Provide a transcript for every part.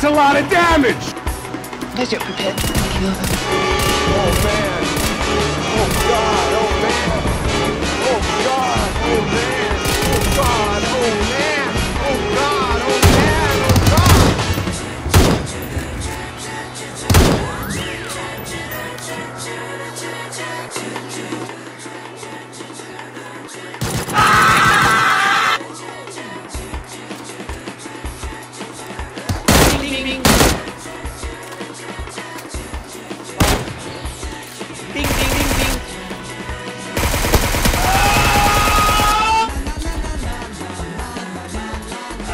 That's a lot of damage! Guys, are prepared to Oh, man. 叮！叮叮叮叮！啊！啊！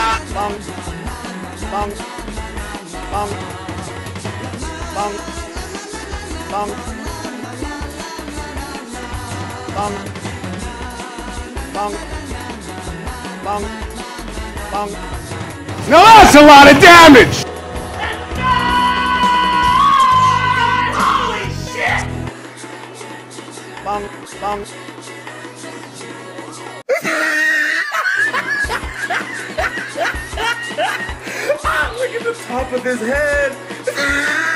啊！当！当！当！当！当！当！当！当！当！Bonk. Now that's a lot of damage! Holy shit! Ah, look at the top of his head!